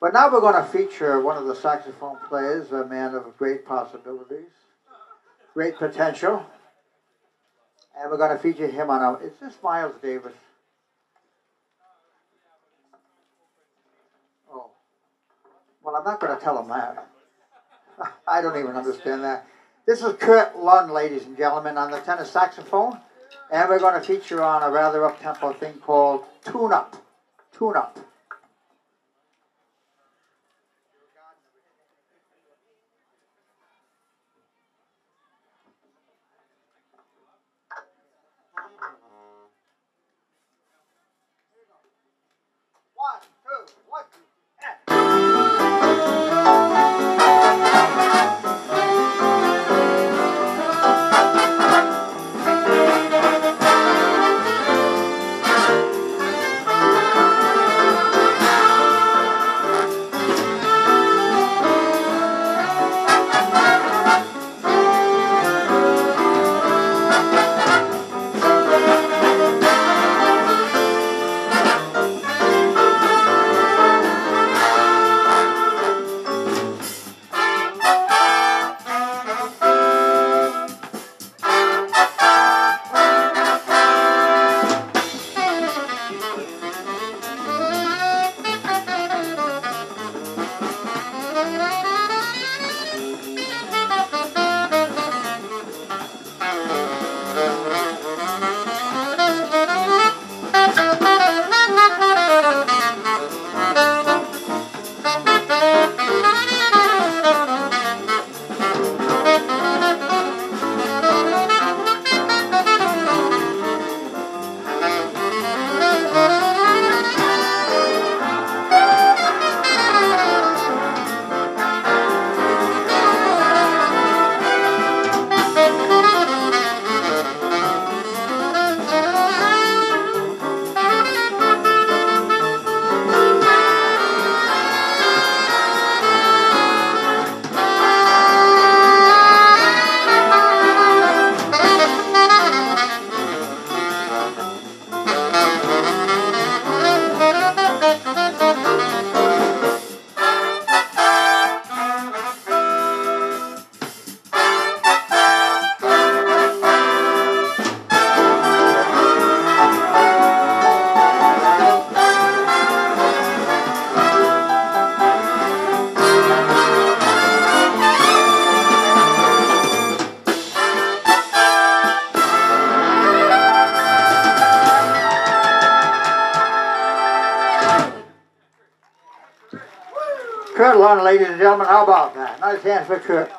But now we're going to feature one of the saxophone players, a man of great possibilities, great potential. And we're going to feature him on a. Is this Miles Davis? Oh. Well, I'm not going to tell him that. I don't even understand that. This is Kurt Lund, ladies and gentlemen, on the tenor saxophone. And we're going to feature on a rather up-tempo thing called Tune Up. Tune Up. Lund, ladies and gentlemen, how about that? Nice hand for Kurt.